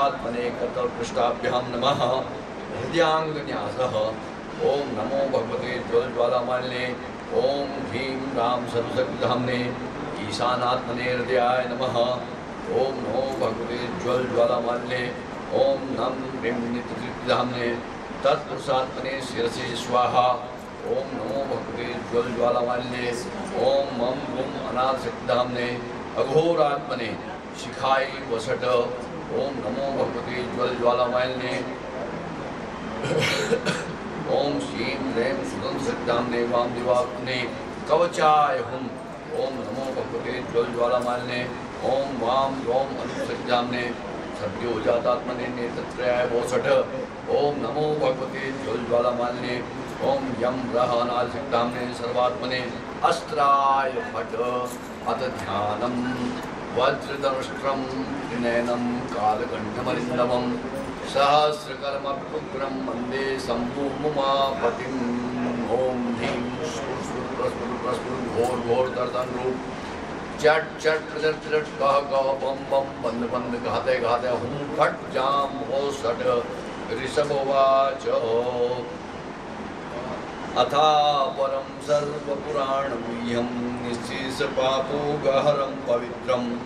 तत्पुरुषात्मने कर्तपृष्ठाभ्यां नमः। हृदयाङ्गन्यासः। ॐ नमो भगवते ज्वलज्वालामालिने ॐ ह्रीं राम सर्वशक्तिधाम्ने ईशानात्मने हृदयाय नमः। ॐ नमो भगवते ज्वलज्वालामालिने ॐ नम ह्रीं नित्यतृप्तिधाम्ने तत्पुरुषात्मने शिरसि स्वाहा। ॐ नमो भगवते ज्वलज्वालामालिने ॐ मम गुम अनाथशक्तिधाम्ने अघोरात्मने शिखाई वसट ओम नमो भगवते ज्वल ज्वलज्वालामालिने ओम श्रीं ह्रीं सुदं सत्याम्ने वाम दिवाग्ने। कवचाय हुम ओम नमो भगवते ज्वल ज्वलज्वालामालिने ओम वाम रोम अनुसत्याम्ने सद्यो जातात्मने नेत्रयाय वोसठ ओम नमो भगवते ज्वल ज्वलज्वालामालिने ओम यम रहनादिशक्ताम्ने सर्वात्मने। अस्त्राय फट अत ध्यानम। वज्रदंष्ट्रं त्रिनयनं कालकण्ठमरिन्दमं सहस्रकर्मपुग्रं वंदे सम्भूमुमापतिं ॐ ह्रीं स्फुट स्फुट प्रस्फुट प्रस्फुट घोर घोर तर्तन रूप चट चट चट चट कह कह बम बम बंद बंद घाते घाते हुम फट जाम हो सट ऋषभोवाच अथा परं सर्वपुराणगुह्यं निःशेषपापोगहरं पवित्रं।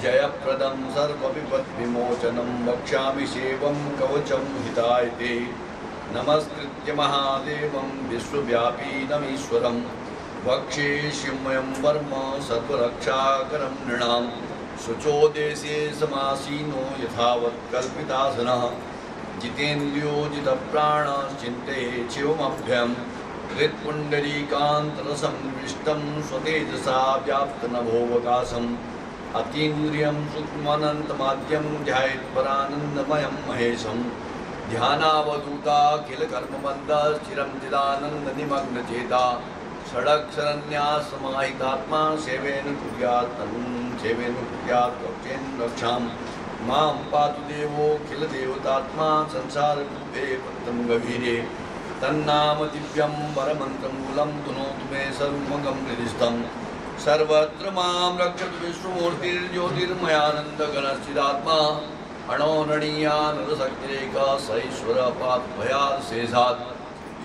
जयप्रदं सर्वविपद्विमोचनं वक्ष्यामि सेवं कवचं हिताय ते। नमस्कृत्य महादेवं विश्वव्यापीनमीश्वरं वक्षे शिवमयं वर्म सर्वरक्षाकरं नृणां। शुचो देशे समासीनो यथावत् कल्पितासनः। जितेन्द्रियोजितप्राणश्चिन्ते शिवमभ्यं हृत्पुण्डरीकान्तरसंविष्टं स्वतेजसा व्याप्तनभोवकाशम् अतीन्द्रियं सूक्ष्मनन्तमाद्यं ध्यायेत्परानन्दमयं महेशं ध्यानावधूताखिलकर्मबन्धश्चिरं चिदानन्दनिमग्नचेता। षडक्षरन्यासमाहितात्मा सेवेन कुर्यात्, तनुं सेवेन कुर्यात् कक्षेन रक्षां माँ पातु देवोऽखिलदेवतात्मा संसारकूपे पत्रं गभीरे। तन्नाम दिव्यं वरमन्त्रमूलं धुनोतु मे सर्वमगं हृदिस्थं सर्वत्र माँ रक्षतु विष्णुमूर्तिर्ज्योतिर्मयानन्दगणश्चिदात्मा अणोरणीयानरशक्तिरेका सैश्वरपात् शेषात्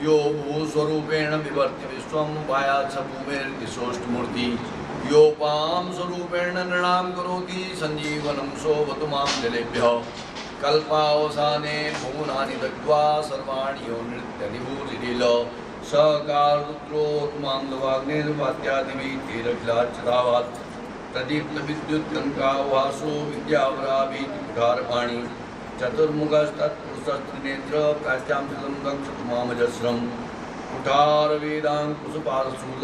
यो भूस्वरूपेण विवर्ति विश्वं पायात् स भूमेर्दिशोष्टमूर्ति योपां स्वरूपेण नृणां करोति सञ्जीवनं सोऽवतु माँ जलेभ्यः। कल्पावसाने भुवनानि दग्ध्वा सर्वाणि यो नृत्यनिभूतिलील। सकारुद्रोत्मान्दवाग्निर्वात्यादिभिः तीरखिलाच्युतावात् प्रदीप्तविद्युत्कङ्कावासो विद्यावराभिकुठारपाणि चतुर्मुखस्तत्पुरुषस्त्रिनेत्र प्राच्यां शतं गच्छतु मामजस्रं कुठारवेदाङ्कुशपादशूल